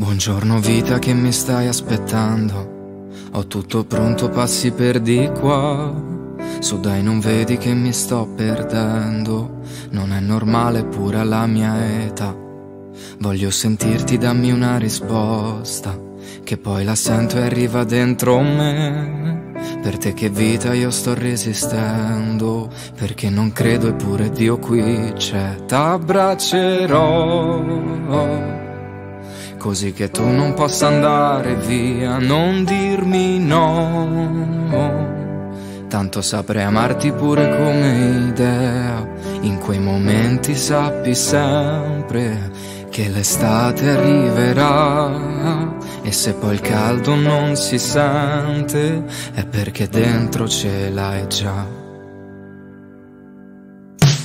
Buongiorno vita che mi stai aspettando. Ho tutto pronto, passi per di qua. Su dai, non vedi che mi sto perdendo. Non è normale pure alla mia età. Voglio sentirti, dammi una risposta. Che poi la sento e arriva dentro me. Per te che vita io sto resistendo, perché non credo eppure Dio qui c'è, t'abbraccerò, così che tu non possa andare via, non dirmi no. Tanto saprei amarti pure come idea, in quei momenti sappi sempre che l'estate arriverà e se poi il caldo non si sente è perché dentro ce l'hai già.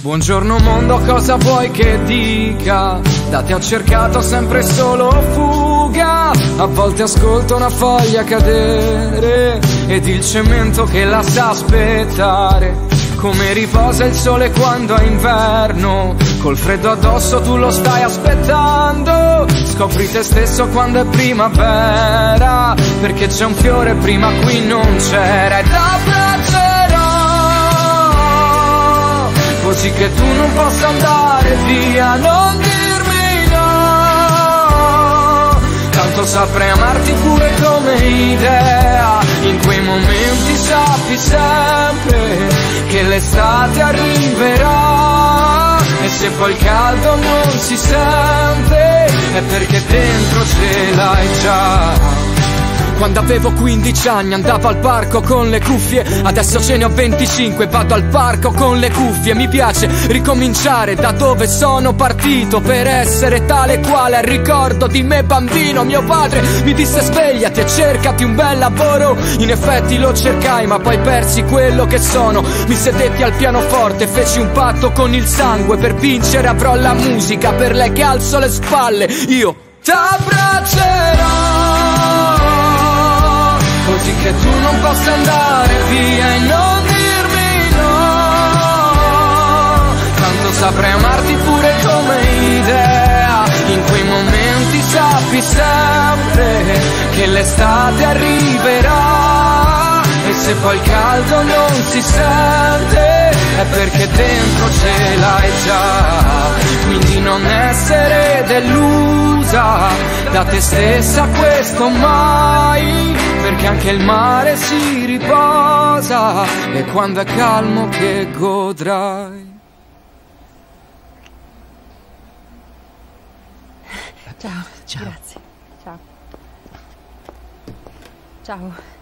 Buongiorno mondo, cosa vuoi che dica? Da te ho cercato sempre solo fuga. A volte ascolto una foglia cadere ed il cemento che la sa aspettare. Come riposa il sole quando è inverno Col freddo addosso tu lo stai aspettando Scopri te stesso quando è primavera Perché c'è un fiore prima qui non c'era Ed abbraccerò Così che tu non possa andare via Non dirmi no. Tanto saprei amarti pure come idea. In quei momenti sappi sempre che l'estate arriverà. E se poi il caldo non si sente è perché dentro ce l'hai già. Quando avevo 15 anni andavo al parco con le cuffie. Adesso ce ne ho 25 vado al parco con le cuffie. Mi piace ricominciare da dove sono partito Per essere tale quale. Al ricordo di me bambino Mio padre mi disse svegliati e cercati un bel lavoro. In effetti lo cercai ma poi persi quello che sono. Mi sedetti al pianoforte feci un patto con il sangue. Per vincere avrò la musica per lei che alzo le spalle Io t'abbraccerò così che tu non possa andare via e non dirmi no. Tanto saprei amarti pure come idea, in quei momenti sappi sempre che l'estate arriverà e se poi il caldo non si sente è perché dentro ce l'hai già, quindi non essere delusa da te stessa questo mai anche il mare si riposa e quando è calmo che godrai. Ciao. Ciao. Grazie. Ciao. Ciao.